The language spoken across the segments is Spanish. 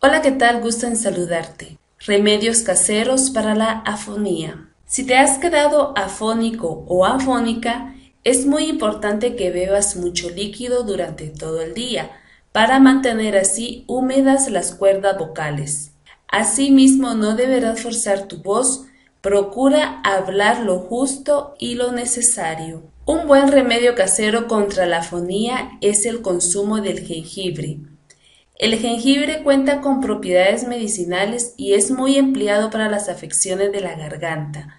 Hola, ¿qué tal? Gusto en saludarte. Remedios caseros para la afonía. Si te has quedado afónico o afónica, es muy importante que bebas mucho líquido durante todo el día para mantener así húmedas las cuerdas vocales. Asimismo, no deberás forzar tu voz, procura hablar lo justo y lo necesario. Un buen remedio casero contra la afonía es el consumo del jengibre. El jengibre cuenta con propiedades medicinales y es muy empleado para las afecciones de la garganta.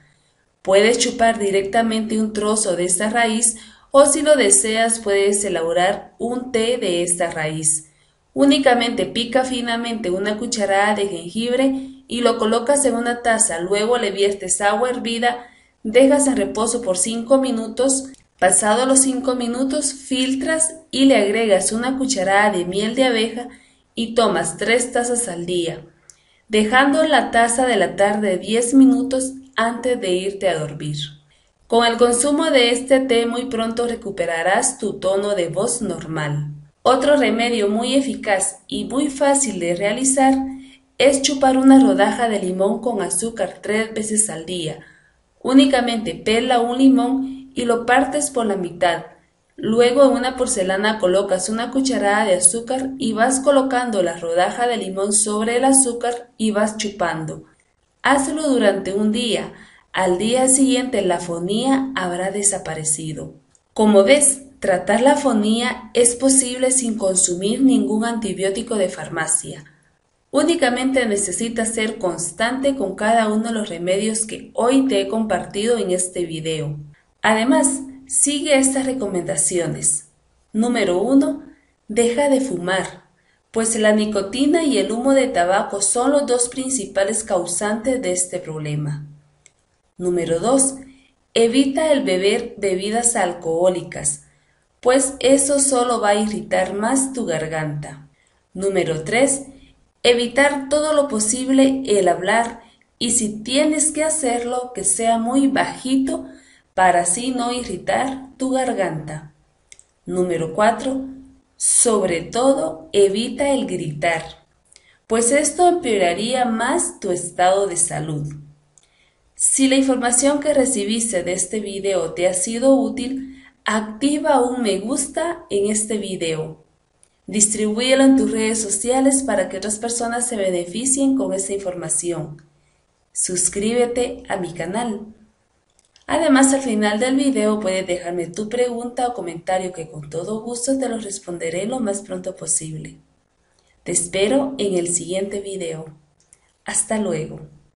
Puedes chupar directamente un trozo de esta raíz o si lo deseas puedes elaborar un té de esta raíz. Únicamente pica finamente una cucharada de jengibre y lo colocas en una taza, luego le viertes agua hervida, dejas en reposo por 5 minutos, pasado los 5 minutos filtras y le agregas una cucharada de miel de abeja y tomas tres tazas al día, dejando la taza de la tarde 10 minutos antes de irte a dormir. Con el consumo de este té muy pronto recuperarás tu tono de voz normal. Otro remedio muy eficaz y muy fácil de realizar es chupar una rodaja de limón con azúcar tres veces al día. Únicamente pela un limón y lo partes por la mitad Luego en una porcelana colocas una cucharada de azúcar y vas colocando la rodaja de limón sobre el azúcar y vas chupando. Hazlo durante un día. Al día siguiente la fonía habrá desaparecido. Como ves, tratar la fonía es posible sin consumir ningún antibiótico de farmacia. Únicamente necesitas ser constante con cada uno de los remedios que hoy te he compartido en este video. Además, Sigue estas recomendaciones. Número 1. Deja de fumar, pues la nicotina y el humo de tabaco son los dos principales causantes de este problema. Número 2. Evita el beber bebidas alcohólicas, pues eso solo va a irritar más tu garganta. Número 3. Evitar todo lo posible el hablar y si tienes que hacerlo que sea muy bajito para así no irritar tu garganta. Número 4. Sobre todo, evita el gritar, pues esto empeoraría más tu estado de salud. Si la información que recibiste de este video te ha sido útil, activa un me gusta en este video. Distribúyelo en tus redes sociales para que otras personas se beneficien con esta información. Suscríbete a mi canal. Además, al final del video puedes dejarme tu pregunta o comentario que con todo gusto te lo responderé lo más pronto posible. Te espero en el siguiente video. Hasta luego.